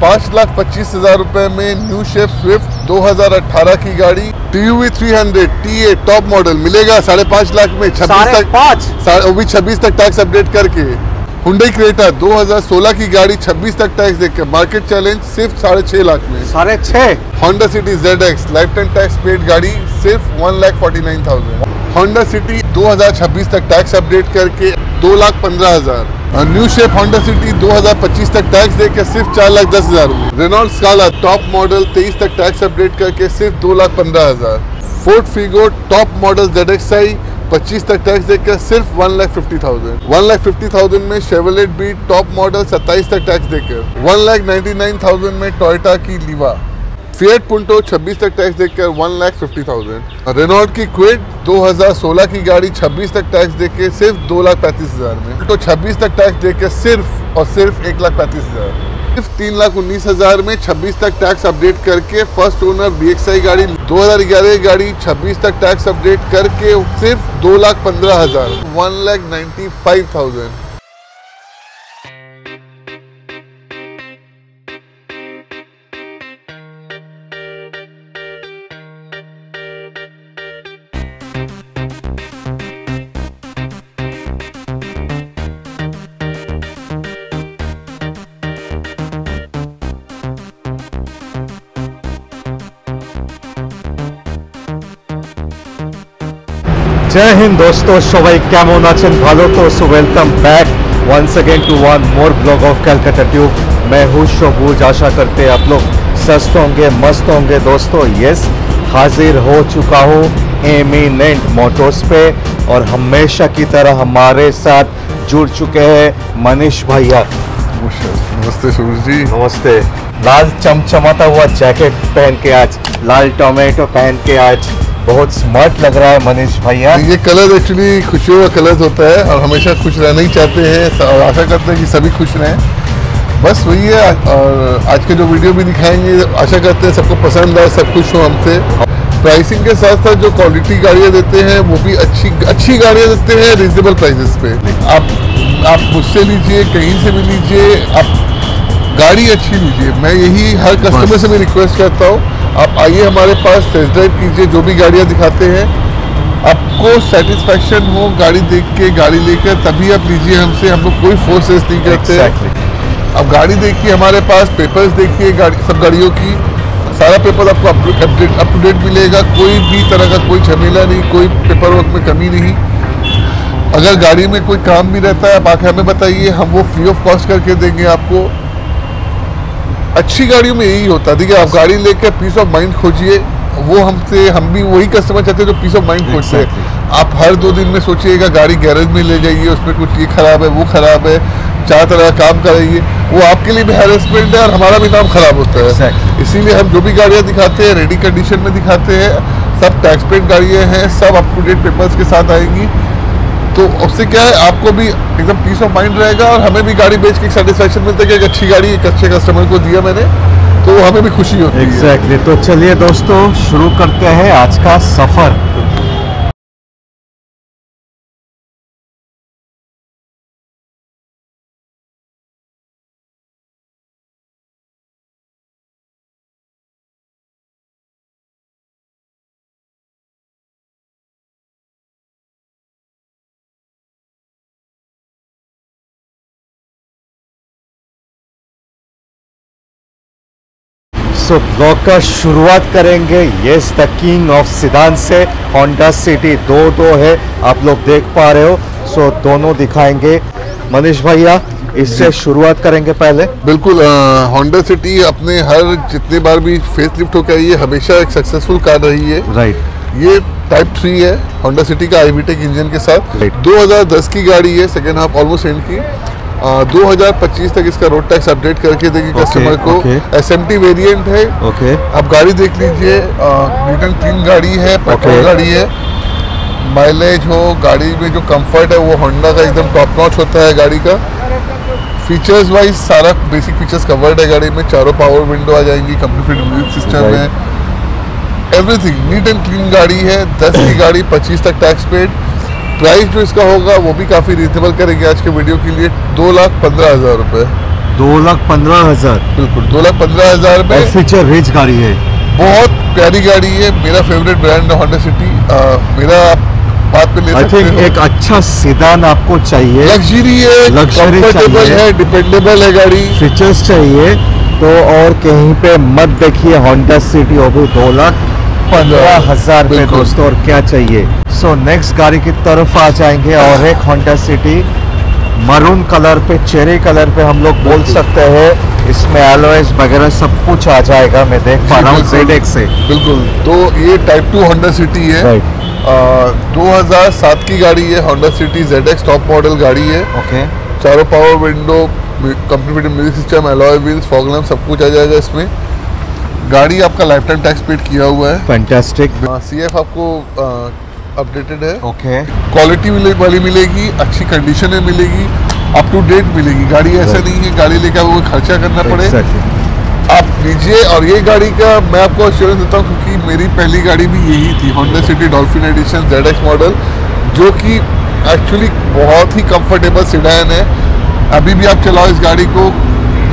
पाँच लाख पच्चीस हज़ार रुपए में न्यू शेप स्विफ्ट 2018 की गाड़ी T U V three hundred T A top model मिलेगा साढ़े पाँच लाख में छब्बीस तक पाँच? छब्बीस तक टैक्स अपडेट करके। हुंडई क्रेटा 2016 की गाड़ी 26 तक टैक्स देकर मार्केट चैलेंज सिर्फ़ साढ़े छह लाख में। साढ़े छः Honda City Z X life time tax paid गाड़ी सिर्फ़ one lakh forty nine thousand Honda City 2026 तक टैक्स अपडेट करके दो लाख पंद्रह हज़ार। न्यू शेप होंडा सिटी 2025 तक टैक्स देकर सिर्फ़ चार लाख दस हज़ार रेनॉल्ड स्काला टॉप मॉडल 23 तक टैक्स अपडेट करके सिर्फ़ दो लाख पंद्रह हज़ार। Ford Figo top model Z X I पच्चीस तक टैक्स देकर सिर्फ़ one lakh fifty thousand one lakh fifty thousand में शेवलेट बी टॉप मॉडल सत्ताईस तक टैक्स देकर one lakh ninety nine thousand में टोयोटा की लीवा फिएट पुंटो 26 तक टैक्स देकर one lakh fifty thousand Renault की क्विड 2016 की गाड़ी 26 तक टैक्स देके सिर्फ़ दो लाख पैंतीस हज़ार में। तो 26 तक टैक्स देके सिर्फ़ और सिर्फ़ एक लाख पैंतीस हज़ार। सिर्फ़ तीन लाख उन्नीस हज़ार में 26 तक टैक्स अपडेट करके फ़र्स्ट ओनर बी गाड़ी 2011 की गाड़ी 26 तक टैक्स अपडेट करके सिर्फ़ दो लाख पंद्रह हज़ार। One lakh ninety five thousand জয় হিন্দ দোস্ত সবাই কেমন আছেন ভালো তো so welcome back once again to one more blog of Calcutta tube मैं हूँ शबूज आशा करते हैं आप लोग स्वस्थ होंगे मस्त होंगे दोस्तों यस हाजिर हो चुका हूँ एमिनेंट मोटर्स पे और हमेशा की तरह हमारे साथ जुड़ चुके हैं मनीष भैया नमस्ते सूरज जी नमस्ते लाल चमचमाता हुआ जैकेट पहन के आज लाल टोमेटो पहन के आज बहुत स्मार्ट लग रहा है मनीष भैया। ये कलर एक्चुअली खुशियों का कलर होता है और हमेशा खुश रहना ही चाहते हैं और आशा करते हैं कि सभी खुश रहें। बस वही है, और आज के जो वीडियो भी दिखाएँगे, आशा करते हैं सबको पसंद आए, सब खुश हो हमसे। प्राइसिंग के साथ साथ जो क्वालिटी गाड़ियाँ देते हैं, वो भी अच्छी अच्छी गाड़ियाँ देते हैं रिजनेबल प्राइसेस पे। आप आप मुझसे लीजिए, कहीं से भी लीजिए, आप गाड़ी अच्छी लीजिए। मैं यही हर कस्टमर से भी रिक्वेस्ट करता हूँ आप आइए हमारे पास टेस्ट ड्राइव कीजिए जो भी गाड़ियाँ दिखाते हैं। आपको सेटिस्फेक्शन हो गाड़ी देख के गाड़ी लेकर तभी आप लीजिए हमसे हम लोग कोई फोर्सेस नहीं करते। Exactly. अब गाड़ी देखिए हमारे पास पेपर्स देखिए गाड़ी सब गाड़ियों की। सारा पेपर आपको अपडेट अप टू डेट मिलेगा। कोई भी तरह का कोई झमेला नहीं कोई पेपर वर्क में कमी नहीं। अगर गाड़ी में कोई काम भी रहता है आप आके हमें बताइए हम वो फ्री ऑफ़ कॉस्ट करके देंगे आपको। अच्छी गाड़ियों में यही होता है। देखिए आप गाड़ी लेकर पीस ऑफ़ माइंड खोजिए वो हमसे हम भी वही कस्टमर चाहते हैं जो पीस ऑफ़ माइंड खोजते हैं। आप हर दो दिन में सोचिएगा गाड़ी गैरेज में ले जाइए उसमें कुछ ये खराब है वो खराब है चार तरह का काम कराइए वो आपके लिए भी हेरेसमेंट है और हमारा भी नाम खराब होता है। Exactly. इसीलिए हम जो भी गाड़ियाँ दिखाते हैं रेडी कंडीशन में दिखाते हैं सब टैक्स पेड गाड़ियाँ हैं सब अप टू डेट पेपर्स के साथ आएँगी। तो उससे क्या है, आपको भी एकदम पीस ऑफ़ माइंड रहेगा और हमें भी गाड़ी बेच के सेटिस्फेक्शन मिलता है कि एक अच्छी गाड़ी एक अच्छे कस्टमर को दिया मैंने तो हमें भी खुशी होती exactly. है एग्जैक्टली तो चलिए दोस्तों, शुरू करते हैं आज का सफ़र सो ब्लॉग का शुरुआत करेंगे। Yes the king of sedan से होंडा सिटी दो दो है। आप लोग देख पा रहे हो। सो दोनों दिखाएँगे। मनीष भैया इससे शुरुआत करेंगे पहले। बिल्कुल होंडा सिटी अपने हर जितने बार भी फेस लिफ्ट होकर आई है हमेशा एक सक्सेसफुल कार रही है। राइट ये टाइप थ्री है होंडा सिटी का आईवीटेक इंजन के साथ। Right. 2010 की गाड़ी है सेकेंड हाफ़ ऑलमोस्ट एंड की। आ, 2025 तक इसका रोड टैक्स अपडेट करके देगी Okay, कस्टमर को। okay. एस वेरिएंट है। ओके आप गाड़ी देख लीजिए रिटर्न क्लीन गाड़ी है पेट्रोल Okay. गाड़ी है। माइलेज हो गाड़ी में जो कंफर्ट है वो होंडा का एकदम टॉप नॉच होता है गाड़ी का। फीचर्स वाइज सारा बेसिक फीचर्स कवर्ड है गाड़ी में। चारों पावर विंडो आ जाएँगी कंप्लीट म्यूज़िक सिस्टम. है। एवरीथिंग नीट एंड क्लीन गाड़ी है। 10 की गाड़ी 25 तक टैक्स पेड प्राइस जो इसका होगा वो भी काफ़ी रिजनेबल करेंगे आज के वीडियो के लिए। दो लाख पंद्रह हज़ार रुपये दो लाख पंद्रह हज़ार। बिल्कुल दो लाख पंद्रह हज़ार में फीचर रिच गाड़ी है। बहुत प्यारी गाड़ी है। मेरा फेवरेट ब्रांड है होंडा सिटी मेरा आप बात पे ले सकते हो। एक अच्छा सीदान आपको चाहिए। लग्जरी है कंफर्टेबल। है डिपेंडेबल है गाड़ी। फीचर्स चाहिए। तो और कहीं पे मत देखिए होंडा सिटी भी दो लाख। पंद्रह हज़ार में दोस्तों और क्या चाहिए? सो so, नेक्स्ट गाड़ी की तरफ़ आ जाएँगे और एक होंडा सिटी मरून कलर पे चेरी कलर पे हम लोग बोल सकते हैं। इसमें एलोएस वगैरह सब कुछ आ जाएगा मैं देख पा रहा हूँ बिल्कुल। से। बिल्कुल। तो ये टाइप टू होंडा सिटी है। दो हज़ार सात की गाड़ी है Honda City Z X top model गाड़ी है। ओके चारों power window company fitted music system alloy wheels fog lamp सब कुछ आ जाएगा इसमें। गाड़ी आपका लाइफ टाइम टैक्स पेड किया हुआ है। फैंटास्टिक सी एफ़ आपको अपडेटेड है। ओके क्वालिटी मिले वाली मिलेगी अच्छी कंडीशन में मिलेगी अप टू डेट मिलेगी। गाड़ी ऐसा नहीं है गाड़ी लेकर आपको खर्चा करना पड़े। आप लीजिए और ये गाड़ी का मैं आपको अश्योरेंस देता हूँ क्योंकि मेरी पहली गाड़ी भी यही थी Honda City dolphin edition Z X model जो कि एक्चुअली बहुत ही कंफर्टेबल सिडान है। अभी भी आप चलाओ इस गाड़ी को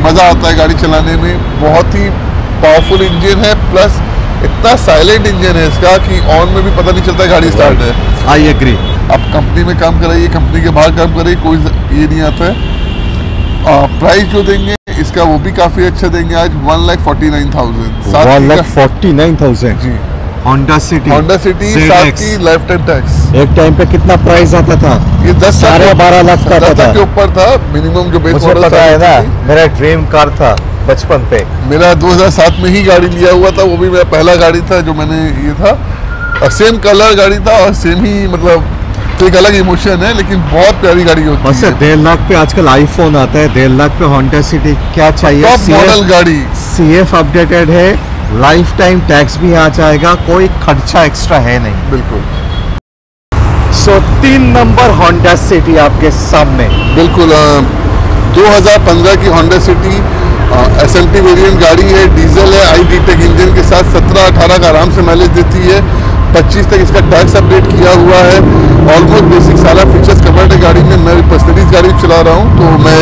मज़ा आता है गाड़ी चलाने में। बहुत ही पावरफुल इंजन है प्लस इतना साइलेंट इंजन है इसका कि ऑन में भी पता नहीं चलता गाड़ी स्टार्ट है। आई एग्री आप कंपनी में काम कराइए कंपनी के बाहर काम कराइए कोई ये नहीं आता है। प्राइस जो देंगे इसका वो भी काफ़ी अच्छा देंगे आज one lakh forty nine thousand one lakh forty nine thousand जी। होंडा सिटी होंडा सिटी की लाइफ टाइम टैक्स एक टाइम पे कितना प्राइस आता था? ये दस साढ़े बारह लाख का लाख के था। ऊपर था मिनिमम जो बेस मॉडल है ना मेरा ड्रीम कार था। बचपन पे। मेरा 2007 में ही गाड़ी लिया हुआ था वो भी मेरा पहला गाड़ी था जो मैंने ये था। और सेम कलर गाड़ी था और सेम ही मतलब तो एक अलग इमोशन है लेकिन बहुत प्यारी गाड़ी होती बस है डेढ़ लाख पे आजकल आईफोन आता है डेढ़ लाख पे होंडा सिटी क्या चाहिए? टॉप मॉडल गाड़ी। सी एफ़ अपडेटेड है लाइफ टाइम टैक्स भी आ जाएगा कोई खर्चा एक्स्ट्रा है नहीं। बिल्कुल। सो तीन नंबर होंडा सिटी आपके सामने। बिल्कुल अ, 2015 की Honda City S M T variant गाड़ी है डीजल है आई डी टेक इंजन के साथ 17-18 का आराम से माइलेज देती है। 25 तक इसका टैक्स अपडेट किया हुआ है। ऑलमोस्ट बेसिक सारा फीचर्स कवर्ड है गाड़ी में। मैं पर्सनली गाड़ी चला रहा हूँ तो मैं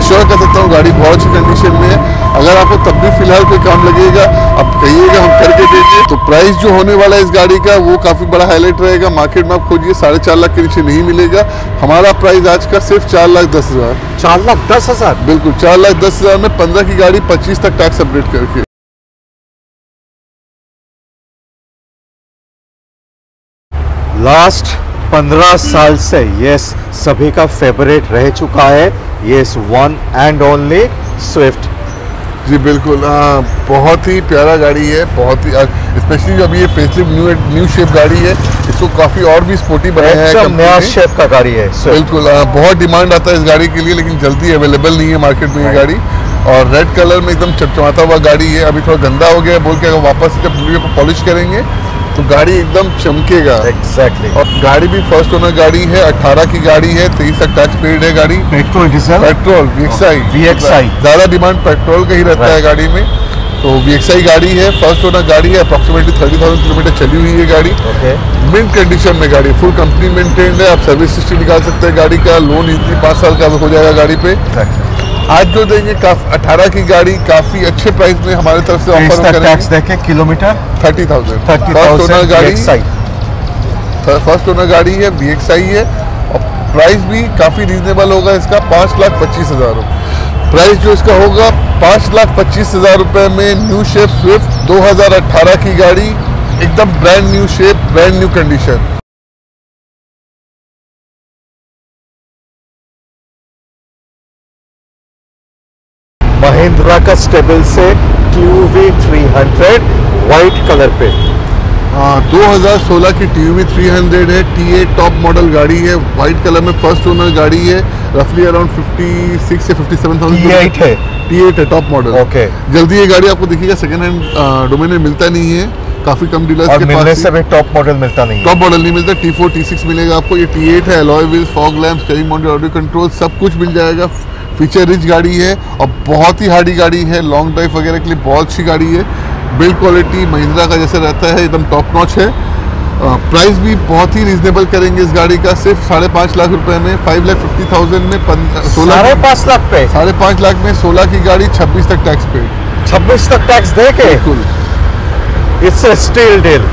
अश्योर कर सकता हूँ गाड़ी बहुत अच्छी कंडीशन में है। अगर आपको तब भी फ़िलहाल कोई काम लगेगा आप कहिएगा हम करके देंगे। तो प्राइस जो होने वाला है इस गाड़ी का वो काफ़ी बड़ा हाईलाइट रहेगा। मार्केट में आप खोजिए साढ़े चार लाख के नीचे नहीं मिलेगा। हमारा प्राइस आज का सिर्फ़ चार लाख दस हज़ार। चार लाख दस हज़ार? बिल्कुल चार लाख दस हज़ार में पंद्रह की गाड़ी पच्चीस तक टैक्स अपडेट करके। लास्ट पंद्रह साल से यस सभी का फेवरेट रह चुका है। Yes one and only Swift जी बिल्कुल। हाँ बहुत ही प्यारा गाड़ी है बहुत ही स्पेशली जो अभी ये फेसलिफ्ट न्यू न्यू शेप गाड़ी है इसको काफ़ी और भी स्पोर्टी बनाया है नया शेप का गाड़ी है बिल्कुल आ, बहुत डिमांड आता है इस गाड़ी के लिए लेकिन जल्दी अवेलेबल नहीं है मार्केट में ये गाड़ी। और रेड कलर में एकदम चमचमाता हुआ गाड़ी है। अभी थोड़ा गंदा हो गया बोल के अगर वापस जब पॉलिश करेंगे तो गाड़ी एकदम चमकेगा। एग्जैक्टली और गाड़ी भी फ़र्स्ट ओनर गाड़ी है 18 की गाड़ी है तेईस तक टैक्स पेड है गाड़ी। Petrol diesel petrol VXI VXI ज़्यादा डिमांड पेट्रोल का ही रहता है गाड़ी में। तो वीएक्सआई गाड़ी है फ़र्स्ट ओनर गाड़ी है अप्रोक्सीमेटली थर्टी थाउज़ेंड किलोमीटर चली हुई है गाड़ी। मिंट कंडीशन में गाड़ी फुल कंपनी मेंटेन्ड है आप सर्विस हिस्ट्री निकाल सकते हैं गाड़ी का लोन इतनी पाँच साल का हो जाएगा गाड़ी पे। आज जो देंगे अठारह की गाड़ी काफ़ी अच्छे प्राइस में हमारे तरफ़ से ऑफ़र टैक्स देखे kilometre thirty thousand. Thirty first owner गाड़ी फ़र्स्ट ओनर गाड़ी है वी है और प्राइस भी काफ़ी रीजनेबल होगा इसका पाँच लाख पच्चीस हज़ार प्राइस जो इसका होगा पाँच लाख पच्चीस हज़ार रुपये में न्यू शेप स्विफ्ट 2018 की गाड़ी एकदम brand new shape brand new condition Mahindra का स्टेबल से Q V three hundred white colour पे दो हज़ार सोलह की टी वी थ्री हंड्रेड है टी ए टॉप मॉडल गाड़ी है वाइट कलर में फ़र्स्ट ओनर गाड़ी है रफली अराउंड फिफ्टी सिक्स से फिफ्टी सेवन टी एट है। टी एट है टॉप मॉडल ओके जल्दी ये गाड़ी आपको दिखेगा सेकंड हैंड डोमेन में मिलता नहीं है काफ़ी कम डीलर्स के मिलने पास से भी टॉप मॉडल मिलता नहीं टॉप मॉडल नहीं मिलता टी फोर टी सिक्स मिलेगा आपको ये टी एट है alloy wheels fog lamp steering mounted audio control सब कुछ मिल जाएगा फीचर रिच गाड़ी है और बहुत ही हार्डी गाड़ी है लॉन्ग ड्राइव वगैरह के लिए बहुत अच्छी गाड़ी है। बिल्ड क्वालिटी महिंद्रा का जैसे रहता है एकदम टॉप नॉच है। प्राइस भी बहुत ही रिजनेबल करेंगे इस गाड़ी का सिर्फ़ साढ़े पाँच लाख रुपए में फाइव लाख फिफ्टी थाउज़ेंड में सोलह साढ़े पाँच लाख पे? साढ़े पाँच लाख में सोलह की गाड़ी छब्बीस तक टैक्स पे छब्बीस तक टैक्स दे के? बिल्कुल। इट्स स्टील डील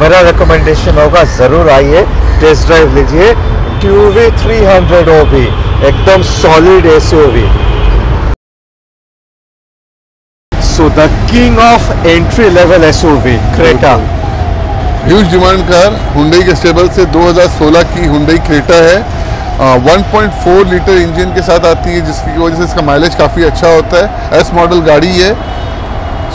मेरा रिकमेंडेशन होगा ज़रूर आइए टेस्ट ड्राइव लीजिए ट्यूवी 300 ओ भी एकदम solid SUV so the king of entry level SUV Creta huge demand car Hyundai के स्टेबल से 2016 की हुंडई क्रेटा है। अ, 1.4 लीटर इंजन के साथ आती है जिसकी वजह से इसका माइलेज काफ़ी अच्छा होता है। एस मॉडल गाड़ी है।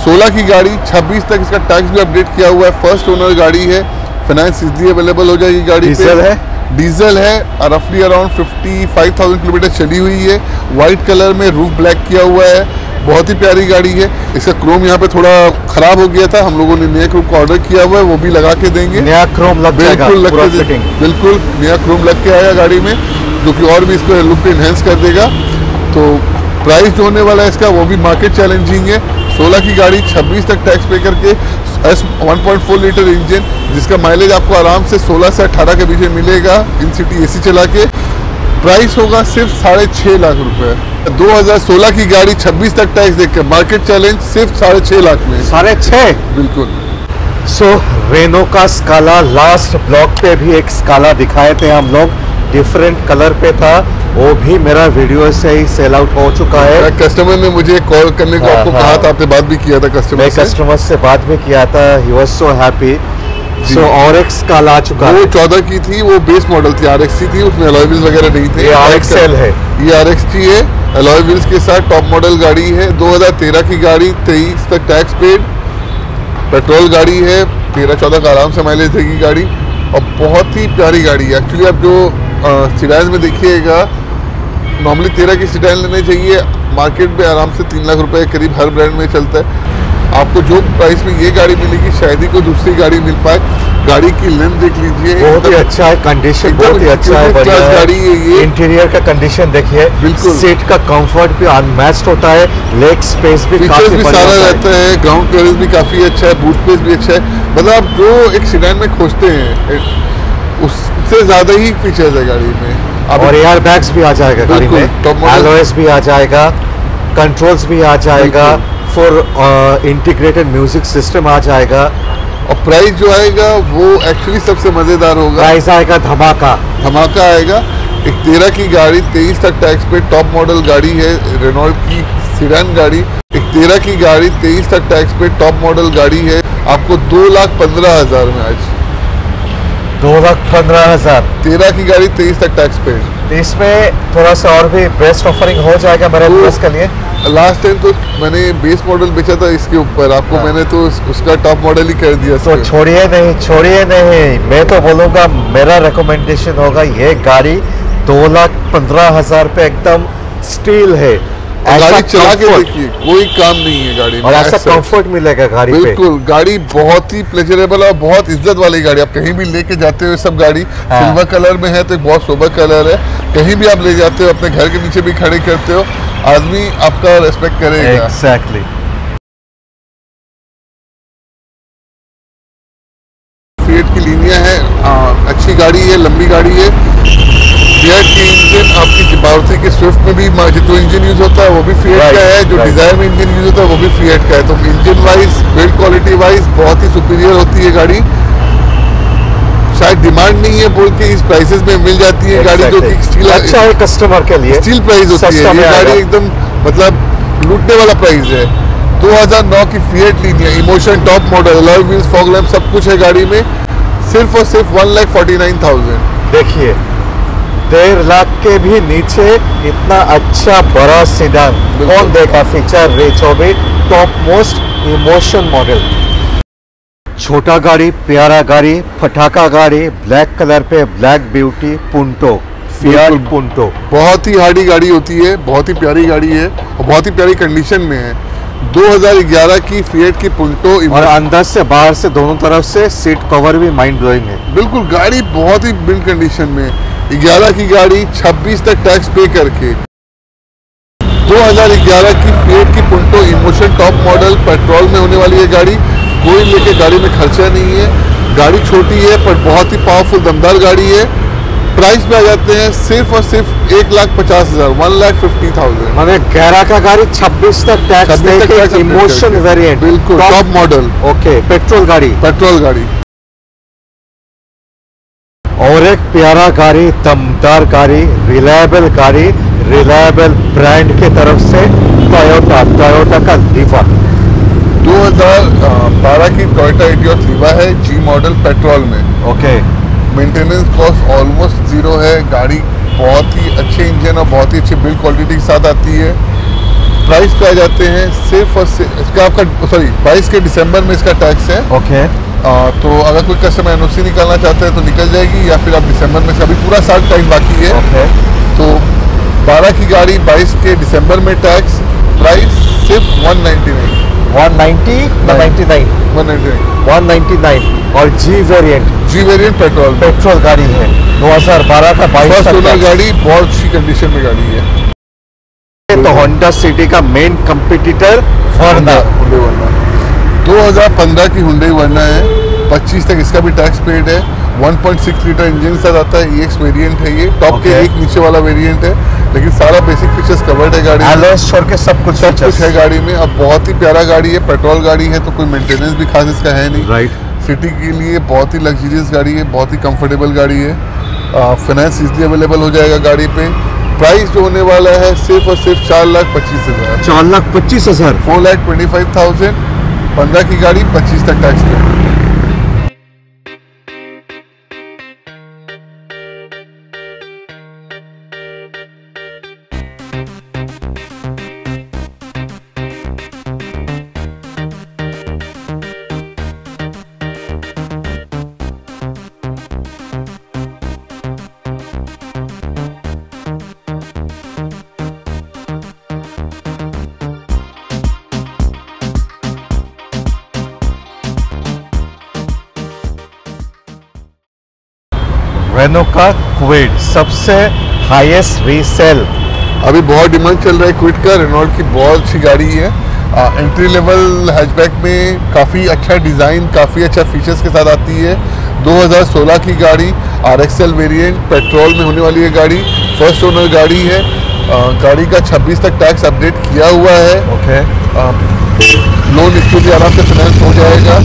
16 की गाड़ी 26 तक इसका टैक्स भी अपडेट किया हुआ है। फ़र्स्ट ओनर गाड़ी है। फाइनेंस इजली अवेलेबल हो जाएगी गाड़ी पे। डीजल है? डीजल है रफली अराउंड 55,000 किलोमीटर चली हुई है। वाइट कलर में रूफ ब्लैक किया हुआ है। बहुत ही प्यारी गाड़ी है। इसका क्रोम यहाँ पे थोड़ा खराब हो गया था। हम लोगों ने नया क्रोम का ऑर्डर किया हुआ है वो भी लगा के देंगे। नया क्रोम लग बिल्कुल लग के बिल्कुल नया क्रोम लग के आएगा गाड़ी में जो कि और भी इसको लुक इन्हेंस कर देगा। तो प्राइस जो होने वाला है इसका वो भी मार्केट चैलेंजिंग है। 16 की गाड़ी 26 तक टैक्स पे करके एस 1.4 लीटर इंजन जिसका माइलेज आपको आराम से 16 से 18 के बीच में मिलेगा इन सिटी एसी चला के। प्राइस होगा सिर्फ़ साढ़े छः लाख रुपए। 2016 की गाड़ी 26 तक टैक्स देकर मार्केट चैलेंज सिर्फ़ साढ़े छः लाख में। साढ़े छः बिल्कुल। सो रेनो का स्काला लास्ट ब्लॉक पे भी एक स्काला दिखाए थे हम लोग। डिफरेंट कलर पे था। वो भी मेरा वीडियो से ही सेल आउट हो चुका है। कस्टमर ने मुझे कॉल करने को हाँ, आपको हाँ। कहा था आपने बात भी किया था मैं कस्टमर से। कस्टमर से बात भी किया था ही वाज सो हैप्पी सो और एक स्काला आ चुका। वो चौदह की थी वो बेस मॉडल थी आर एक्स थी उसमें अलॉय व्हील्स वगैरह नहीं थे। ये RXL है। ये आर है अलॉय व्हील्स के साथ टॉप मॉडल गाड़ी है 2013 की गाड़ी 23 तक टैक्स पेड पेट्रोल गाड़ी है तेरह चौदह का आराम से माइलेज देगी गाड़ी। और बहुत ही प्यारी गाड़ी है। एक्चुअली आप जो सिडान में देखिएगा नॉर्मली तेरह की सिडान लेने चाहिए। मार्केट में आराम से तीन लाख रुपए के करीब हर ब्रांड में चलता है। आपको जो प्राइस में ये गाड़ी मिलेगी शायद ही कोई दूसरी गाड़ी मिल पाए। गाड़ी की लेंथ देख लीजिए। बहुत ही अच्छा है कंडीशन बहुत ही अच्छा है बढ़िया गाड़ी है ये। इंटीरियर का कंडीशन देखिए। बिल्कुल। सीट का कंफर्ट भी अनमैच्ड होता है। लेग स्पेस भी फीचर्स काफ़ी भी सारा रहता है। ग्राउंड क्लियरेंस भी काफ़ी अच्छा है। बूट स्पेस भी अच्छा है। मतलब आप जो एक सिडान में खोजते हैं उससे ज़्यादा ही फीचर्स है गाड़ी में। और एयर बैग्स भी आ जाएगा गाड़ी में एलओएस भी आ जाएगा कंट्रोल्स भी आ जाएगा फॉर इंटीग्रेटेड म्यूज़िक सिस्टम आ जाएगा। और प्राइस जो आएगा वो एक्चुअली सबसे मज़ेदार होगा। प्राइस आएगा धमाका। धमाका आएगा। एक तेरह की गाड़ी तेईस तक टैक्स पे टॉप मॉडल गाड़ी है रेनॉल्ट की सिडान गाड़ी। एक तेरह की गाड़ी तेईस तक टैक्स पे टॉप मॉडल गाड़ी है। आपको दो लाख पंद्रह हज़ार में आज। दो लाख पंद्रह हज़ार। तेरह की गाड़ी तेईस तक टैक्स पे। तो इसमें थोड़ा सा और भी बेस्ट ऑफरिंग हो जाएगा मेरे तो- व्यूअर्स के लिए। लास्ट टाइम तो मैंने बेस मॉडल बेचा था इसके ऊपर। आपको हाँ। मैंने तो उसका टॉप मॉडल ही कर दिया तो छोड़िए नहीं छोड़िए नहीं। मैं तो बोलूँगा मेरा रिकमेंडेशन होगा ये गाड़ी दो लाख पंद्रह हज़ार पे एकदम स्टील है। गाड़ी चला के देखिए कोई काम नहीं है गाड़ी में और ऐसा कंफर्ट मिलेगा गाड़ी पे। बिल्कुल गाड़ी बहुत ही प्लेजरेबल और बहुत इज़्ज़त वाली गाड़ी। आप कहीं भी लेके जाते हो सब गाड़ी हाँ। सिल्वर कलर में है तो बहुत सोबर कलर है। कहीं भी आप ले जाते हो अपने घर के नीचे भी खड़े करते हो आदमी आपका रेस्पेक्ट करेगा। एग्जैक्टली फिएट की लीनिया है आ, अच्छी गाड़ी है लंबी गाड़ी है। फिएट की इंजन आपकी मारुति के स्विफ्ट में भी जो इंजन यूज़ होता है वो भी फिएट Right, का है जो right. डिज़ायर में इंजन यूज़ होता है वो भी फिएट का है। तो engine wise build quality wise बहुत ही सुपीरियर होती है गाड़ी। शायद डिमांड नहीं है बोल के इस प्राइसेस में मिल जाती है गाड़ी जो कि स्टील अच्छा है कस्टमर के लिए। स्टील प्राइस होती है। ये गाड़ी एकदम मतलब लूटने वाला प्राइस है। 2009 की Fiat Linea Emotion top model alloy wheels fog lamp सब कुछ है गाड़ी में। सिर्फ़ और सिर्फ़ one lakh forty nine thousand देखिए डेढ़ लाख के भी नीचे इतना अच्छा बड़ा सीडान कौन देखा feature rich top most Emotion model छोटा गाड़ी प्यारा गाड़ी फटाका गाड़ी ब्लैक कलर पे ब्लैक ब्यूटी पुंटो बिल्कुल। पुंटो बहुत ही हार्डी गाड़ी होती है बहुत ही प्यारी गाड़ी है और बहुत ही प्यारी कंडीशन में है। 2011 की फिएट की पुंटो और अंदर से बाहर से दोनों तरफ़ से सीट कवर भी माइंड ब्लोइंग है। बिल्कुल गाड़ी बहुत ही बिल्ड कंडीशन में है। ग्यारह की गाड़ी 26 तक टैक्स पे करके। 2011 की फेट की Punto Emotion top model petrol में होने वाली है गाड़ी। कोई लेके गाड़ी में खर्चा नहीं है। गाड़ी छोटी है पर बहुत ही पावरफुल दमदार गाड़ी है। प्राइस पे आ जाते हैं सिर्फ़ और सिर्फ़ एक लाख पचास हज़ार वन लाख फिफ्टी थाउज़ेंड मैंने गहरा का गाड़ी छब्बीस तक टैक्स इमोशन वेरिएंट बिल्कुल टॉप मॉडल ओके पेट्रोल गाड़ी। पेट्रोल गाड़ी। और एक प्यारा गाड़ी दमदार गाड़ी रिलायबल गाड़ी रिलायबल ब्रांड के तरफ़ से टोयोटा टोयोटा का लीवा 2012 की टोयोटा एटियोस लीवा है जी मॉडल पेट्रोल में। Okay maintenance cost almost zero है गाड़ी बहुत ही अच्छे इंजन और बहुत ही अच्छी बिल्ड क्वालिटी के साथ आती है। प्राइस पे आ जाते हैं सिर्फ़ और सिर्फ़ इसका आपका सॉरी बाईस के दिसंबर में इसका टैक्स है। ओके आ, तो अगर कोई कस्टमर एनओसी निकालना चाहते हैं तो निकल जाएगी या फिर आप दिसंबर में से अभी पूरा साल टाइम बाकी है। ओके तो 12 की गाड़ी 22 के दिसंबर में टैक्स प्राइस सिर्फ़ 199 190 ना 99 199 199 और G variant G variant petrol petrol गाड़ी है। 2012 का 22 फ़र्स्ट तक गाड़ी बहुत अच्छी कंडीशन में गाड़ी है। तो होंडा सिटी का मेन कंपटीटर वर्ना 2015 की हुंडई वर्ना है 25 तक इसका भी टैक्स पेड है 1.6 लीटर इंजन के साथ आता है EX वेरिएंट है ये टॉप okay. के एक नीचे वाला वेरिएंट है लेकिन सारा बेसिक फीचर्स कवर्ड है गाड़ी में। छोड़ के सब कुछ सब कुछ है गाड़ी में। अब बहुत ही प्यारा गाड़ी है पेट्रोल गाड़ी है तो कोई मेंटेनेंस भी खास इसका है नहीं। Right right. सिटी के लिए बहुत ही लग्जरियस गाड़ी है बहुत ही कंफर्टेबल गाड़ी है। फाइनेंस इजली अवेलेबल हो जाएगा गाड़ी पे। प्राइस जो होने वाला है सिर्फ़ और सिर्फ़ चार लाख पच्चीस हज़ार। चार लाख पच्चीस हज़ार। Four lakh twenty five thousand पंद्रह की गाड़ी पच्चीस तक टैक्स पे रेनो का क्विड सबसे हाईएस्ट रीसेल अभी बहुत डिमांड चल रहा है क्विट का। रेनॉल्ट की बहुत अच्छी गाड़ी है। एंट्री लेवल हैचबैक में काफ़ी अच्छा डिज़ाइन काफ़ी अच्छा फीचर्स के साथ आती है। 2016 की गाड़ी आर एक्सएल वेरियंट पेट्रोल में होने वाली है गाड़ी फ़र्स्ट ओनर गाड़ी है। आ, गाड़ी का 26 तक टैक्स अपडेट किया हुआ है। ओके लोन इसके भी आराम से फाइनेंस हो जाएगा।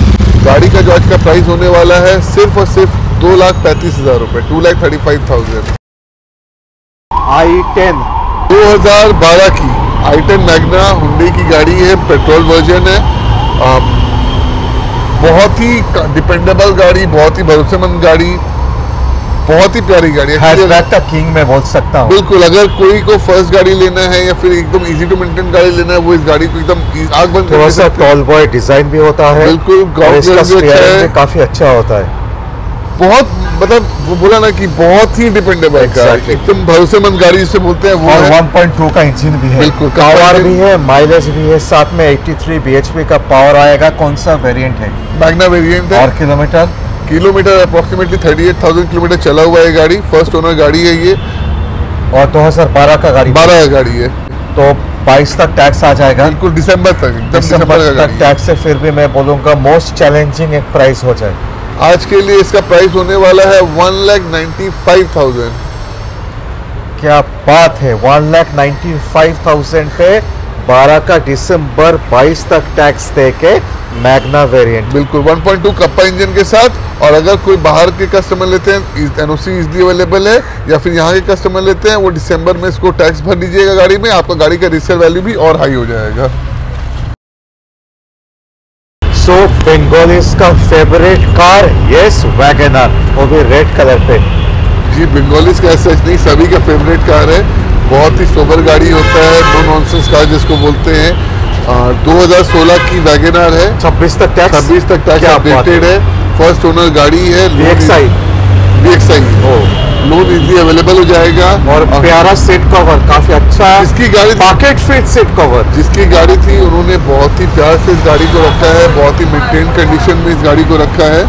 गाड़ी का जो आज का प्राइस होने वाला है सिर्फ़ और सिर्फ़ दो लाख पैंतीस हज़ार रुपये two lakh thirty five thousand i ten. 2012 की आई टेन मैगना हुंडई की गाड़ी है पेट्रोल वर्जन है। आ, बहुत ही डिपेंडेबल गाड़ी बहुत ही भरोसेमंद गाड़ी बहुत ही प्यारी गाड़ी है। का किंग मैं बोल सकता हूँ। बिल्कुल अगर कोई को फ़र्स्ट गाड़ी लेना है या फिर एकदम इजी टू मेंटेन गाड़ी लेना है वो इस गाड़ी को एकदम आग बंद थोड़ा सा टॉल बॉय डिज़ाइन भी होता है बिल्कुल, अच्छा काफ़ी अच्छा होता है। बहुत मतलब वो बोला ना कि बहुत ही डिपेंडेबल Exactly. एकदम भरोसेमंद गाड़ी जिसे बोलते हैं वो और है। 1.2 का इंजन भी है। बिल्कुल, पावर भी है माइलेज भी है साथ में 83 bhp का पावर आएगा। कौन सा वेरिएंट है? मैग्ना वेरिएंट है। और किलोमीटर किलोमीटर अप्रोक्सीमेटली 38,000 किलोमीटर चला हुआ है गाड़ी। फ़र्स्ट ओनर गाड़ी है ये। और 2012 का गाड़ी। 12 गाड़ी है। तो 22 तक टैक्स आ जाएगा। बिल्कुल दिसंबर तक। दिसंबर तक है। टैक्स से फिर भी मैं बोलूँगा मोस्ट चैलेंजिंग एक प्राइस हो जाए। आज के लिए इसका प्राइस होने वाला है one lakh ninety five thousand क्या बात है one lakh ninety five thousand पे 12 का दिसंबर 22 तक टैक्स दे के मैग्ना वेरिएंट बिल्कुल 1.2 कप्पा इंजन के साथ और अगर कोई बाहर के कस्टमर लेते हैं एनओसी इजली अवेलेबल है या फिर यहाँ के कस्टमर लेते हैं वो दिसंबर में इसको टैक्स भर दीजिएगा गाड़ी में आपका गाड़ी का रिसेल वैल्यू भी और हाई हो जाएगा। सो बेंगोलिस का फेवरेट कार यस वैगनर वो भी रेड कलर पे। जी बंगालीस का सच नहीं सभी का फेवरेट कार है। बहुत ही सोबर गाड़ी होता है नो नॉनसेंस कार जिसको बोलते हैं। आ, 2016 की वैगनर है। 26 तक छब्बीस 26 तक टैक्स अपडेटेड है। फ़र्स्ट ओनर गाड़ी है VXI O. Loan easily available हो जाएगा। और प्यारा सीट कवर काफ़ी अच्छा जिसकी गाड़ी पॉकेट फिट सीट कवर जिसकी गाड़ी थी उन्होंने बहुत ही प्यार से इस गाड़ी को रखा है बहुत ही मेंटेन कंडीशन में इस गाड़ी को रखा है।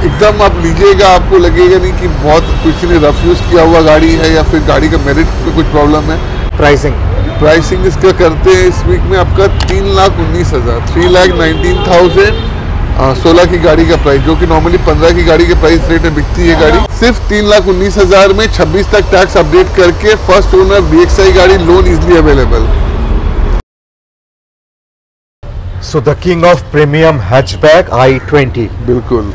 एकदम आप लीजिएगा आपको लगेगा नहीं कि बहुत किसी ने रफ यूज़ किया हुआ गाड़ी है या फिर गाड़ी का मेरिट पे कुछ प्रॉब्लम है। प्राइसिंग प्राइसिंग इसका करते हैं इस वीक में आपका तीन लाख उन्नीस हज़ार थ्री लाख नाइनटीन थाउज़ेंड सोलह की गाड़ी का प्राइस जो कि नॉर्मली पंद्रह की गाड़ी के प्राइस रेट में बिकती है गाड़ी। सिर्फ़ तीन लाख उन्नीस हज़ार में छब्बीस तक टैक्स अपडेट करके फ़र्स्ट ओनर वी गाड़ी loan easily available So the king of premium hatchback i20. बिल्कुल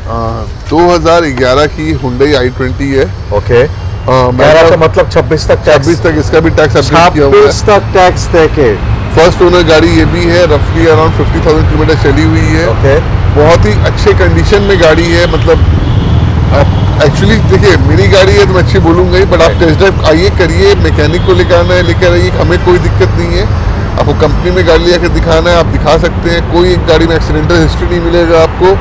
दो हज़ार ग्यारह की हुंडई आई ट्वेंटी है। Okay. मेरा मैंने तो मतलब 26 तक छब्बीस तक इसका भी टैक्स अपडेट किया हुआ है। तक टैक्स देके फ़र्स्ट ओनर गाड़ी ये भी है रफली अराउंड फिफ्टी थाउज़ेंड किलोमीटर चली हुई है। ओके बहुत ही अच्छे कंडीशन में गाड़ी है मतलब एक्चुअली देखिए मेरी गाड़ी है तो मैं अच्छी बोलूँगा ही बट आप टेस्ट ड्राइव आइए करिए मैकेनिक को लेकर आना है लेकर आइए हमें कोई दिक्कत नहीं है। आपको कंपनी में गाड़ी लेकर दिखाना है आप दिखा सकते हैं कोई एक गाड़ी में एक्सीडेंटल हिस्ट्री नहीं मिलेगा आपको।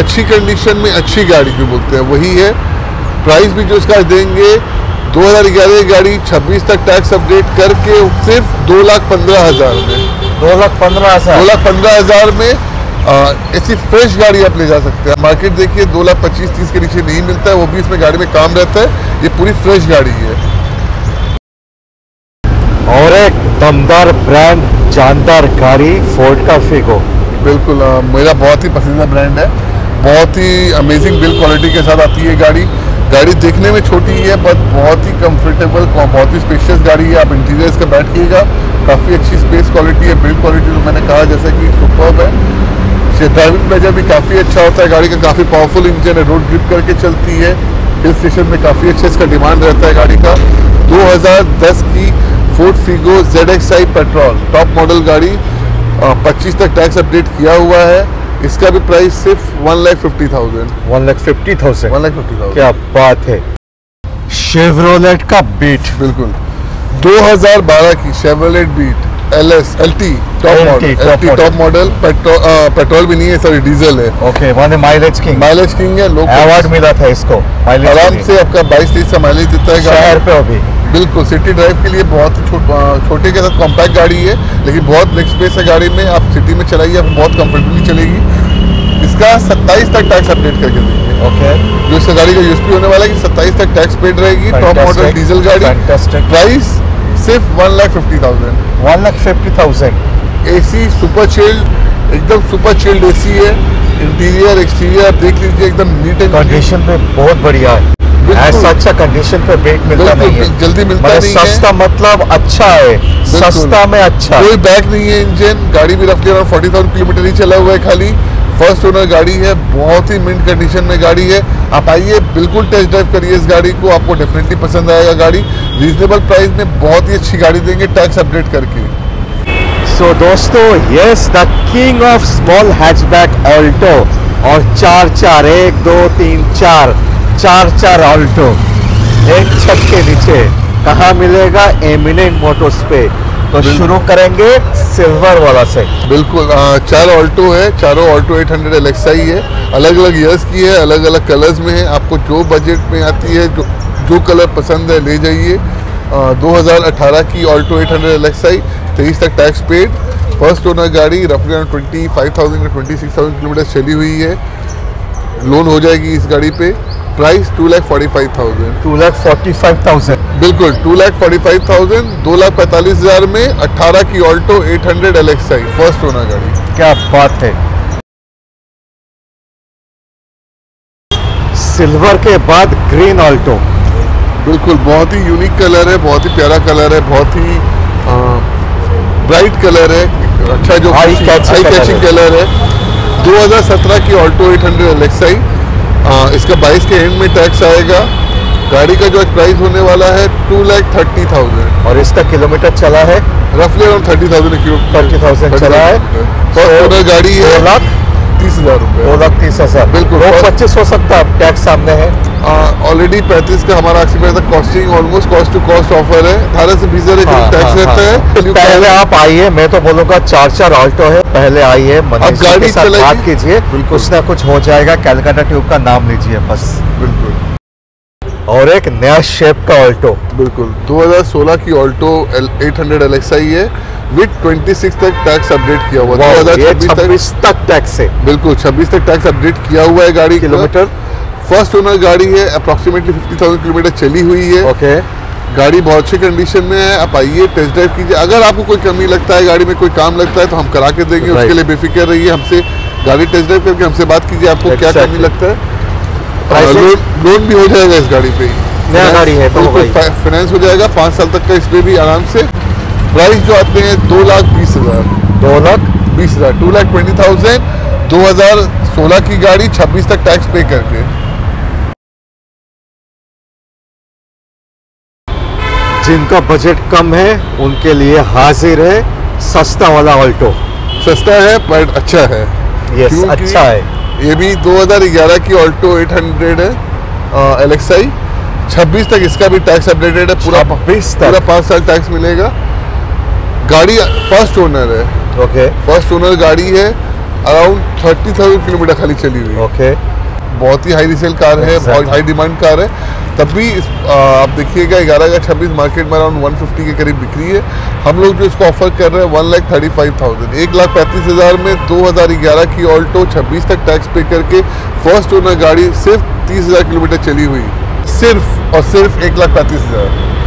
अच्छी कंडीशन में अच्छी गाड़ी जो बोलते हैं वही है। प्राइस भी जो इसका देंगे 2011 की गाड़ी 26 तक टैक्स अपडेट करके सिर्फ़ दो लाख पंद्रह हज़ार में। दो लाख पंद्रह हज़ार। दो लाख पंद्रह हज़ार में ऐसी फ्रेश गाड़ी आप ले जा सकते हैं। मार्केट देखिए दो लाख पच्चीस तीस के नीचे नहीं मिलता है वो भी इसमें गाड़ी में काम रहता है। ये पूरी फ्रेश गाड़ी है। और एक दमदार ब्रांड जानदार गाड़ी फोर्ड का फिगो बिल्कुल आ, मेरा बहुत ही पसंदीदा ब्रांड है। बहुत ही अमेजिंग बिल्ड क्वालिटी के साथ आती है गाड़ी। गाड़ी देखने में छोटी है बट बहुत ही कंफर्टेबल बहुत ही स्पेशियस गाड़ी है। आप इंटीरियर इसका बैठिएगा काफ़ी अच्छी स्पेस क्वालिटी है बिल्ड क्वालिटी तो मैंने कहा जैसा कि सुपर है। ड्राइविंग प्लेजर भी काफ़ी अच्छा होता है गाड़ी का काफ़ी पावरफुल इंजन है रोड ग्रिप करके चलती है हिल स्टेशन में काफ़ी अच्छा इसका डिमांड रहता है गाड़ी का। 2010 की Ford Figo Z X I petrol top model गाड़ी पच्चीस तक टैक्स अपडेट किया हुआ है। इसका भी प्राइस सिर्फ़ one lakh fifty thousand one lakh fifty thousand one lakh fifty thousand क्या बात है। शेवरोलेट का बीट बिल्कुल। 2012 की Chevrolet Beat L S L T top model L T top model petrol भी नहीं है सॉरी डीजल है. ओके माने माइलेज किंग माइलेज किंग है लोग अवार्ड मिला था इसको आराम से आपका 22 तेईस का माइलेज देता है शहर पे अभी बिल्कुल सिटी ड्राइव के लिए बहुत छोटे के साथ कॉम्पैक्ट गाड़ी है लेकिन बहुत लेग स्पेस है गाड़ी में। आप सिटी में चलाइए आपको बहुत कंफर्टेबली चलेगी। इसका 27 तक टैक्स अपडेट करके देंगे। ओके जो इसका गाड़ी का यूएसपी होने वाला है कि 27 तक टैक्स पेड रहेगी टॉप मॉडल डीजल गाड़ी। प्राइस सिर्फ़ one lakh fifty thousand one lakh fifty thousand AC super chilled एकदम सुपर चिल्ड एसी है. इंटीरियर एक्सटीरियर आप देख लीजिए एकदम नीट एंड कंडीशन पे बहुत बढ़िया है। ऐसा अच्छा कंडीशन पे ब्रेक मिलता नहीं है। जल्दी मिलता मतलब नहीं है। सस्ता मतलब अच्छा है। सस्ता में अच्छा। कोई बैक नहीं है इंजन गाड़ी भी रफली अराउंड फोर्टी थाउज़ेंड किलोमीटर ही चला हुआ है खाली। फ़र्स्ट ओनर गाड़ी है, बहुत ही मिंट कंडीशन में गाड़ी है। आप आइए, बिल्कुल टेस्ट ड्राइव करिए इस गाड़ी को, आपको डेफिनेटली पसंद आएगा गाड़ी। रीजनेबल प्राइस में बहुत ही अच्छी गाड़ी देंगे टैक्स अपडेट करके। सो दोस्तों yes the king of small hatchback Alto और चार चार एक, दो, तीन, चार चार चार ऑल्टो एक छत के नीचे, कहाँ मिलेगा? एमिनेंट मोटर्स पे। तो शुरू करेंगे सिल्वर वाला से बिल्कुल आ, चार ऑल्टो है चारों ऑल्टो 800 हंड्रेड है अलग अलग ईयर्स की है अलग अलग कलर्स में है। आपको जो बजट में आती है जो जो कलर पसंद है ले जाइए। आ, 2018 की ऑल्टो 800 हंड्रेड एलेक्साई तेईस तक टैक्स पेड फ़र्स्ट ओनर गाड़ी रफली around twenty five thousand twenty six thousand kilometre चली हुई है। लोन हो जाएगी इस गाड़ी पे। Price two lakh forty five thousand two lakh forty five thousand बिल्कुल two lakh forty five thousand दो लाख पैंतालीस हज़ार में अट्ठारह की Alto eight hundred LXI first owner गाड़ी। क्या बात है। सिल्वर के बाद ग्रीन ऑल्टो बिल्कुल बहुत ही यूनिक कलर है बहुत ही प्यारा कलर है बहुत ही ब्राइट कलर है अच्छा जो आई कैचिंग। कलर है। 2017 की ऑल्टो 800 एलेक्साई इसका 22 के एंड में टैक्स आएगा। गाड़ी का जो प्राइस होने वाला है टू लैख थर्टी थाउज़ेंड और इसका किलोमीटर चला है? रफली around thirty thousand thirty thousand चला है। तो ओनर गाड़ी है। लाख? तीस हज़ार रुपये दो लाख तीस हज़ार। बिल्कुल। पच्चीस हो सकता है टैक्स सामने है। ऑलरेडी पैंतीस का हमारा accident costing almost cost to cost offer है। अठारह से बीस हज़ार टैक्स रहता हाँ। पहले आप आइए मैं तो बोलूँगा चार चार ऑल्टो है पहले आइए गाड़ी? बात कीजिए कुछ ना कुछ हो जाएगा कैलकाटा ट्यूब का नाम लीजिए बस। बिल्कुल। और एक नया शेप का ऑल्टो बिल्कुल। 2016 की ऑल्टो 800 एलेक्साई है। विद 26 तक टैक्स अपडेट किया हुआ है। ये 2026 तक छब्बीस तक टैक्स है। बिल्कुल 26 तक टैक्स अपडेट किया हुआ है गाड़ी। किलोमीटर? फ़र्स्ट ओनर गाड़ी है अप्रोक्सीमेटली 50,000 किलोमीटर चली हुई है। ओके गाड़ी बहुत अच्छी कंडीशन में है आप आइए टेस्ट ड्राइव कीजिए। अगर आपको कोई कमी लगता है गाड़ी में कोई काम लगता है तो हम करा के देंगे Right. उसके लिए बेफिक्र रहिए हमसे गाड़ी टेस्ट ड्राइव करके हमसे बात कीजिए आपको क्या कमी लगता है। लोन लोन भी हो जाएगा इस गाड़ी पे। नया गाड़ी है तो फाइनेंस हो जाएगा पाँच साल तक का इसमें भी आराम से। प्राइस जो आते हैं दो लाख बीस हज़ार। दो लाख? बीस हज़ार टू लाख ट्वेंटी थाउज़ेंड दो हज़ार सोलह की गाड़ी छब्बीस तक टैक्स पे करके। जिनका बजट कम है उनके लिए हाजिर है सस्ता वाला ऑल्टो सस्ता है बट अच्छा है। यस अच्छा है। ये भी 2011 की ऑल्टो 800 है एल एक्स आई छब्बीस तक इसका भी टैक्स अपडेटेड है पूरा 26 तक। पूरा पाँच साल टैक्स मिलेगा। गाड़ी फ़र्स्ट ओनर है। ओके फ़र्स्ट ओनर गाड़ी है अराउंड थर्टी थाउज़ेंड किलोमीटर खाली चली हुई। ओके बहुत ही हाई रिसेल कार है Exactly. बहुत हाई डिमांड कार है। तब भी इस, आ, आप देखिएगा ग्यारह का छब्बीस मार्केट में अराउंड 150 के करीब बिक्री है। हम लोग जो इसको ऑफ़र कर रहे हैं one lakh thirty five thousand एक लाख पैंतीस हज़ार में 2011 की ऑल्टो 26 तक टैक्स पे करके फ़र्स्ट ओनर गाड़ी सिर्फ़ तीस हज़ार किलोमीटर चली हुई। सिर्फ़ और सिर्फ़ एक लाख पैंतीस हज़ार।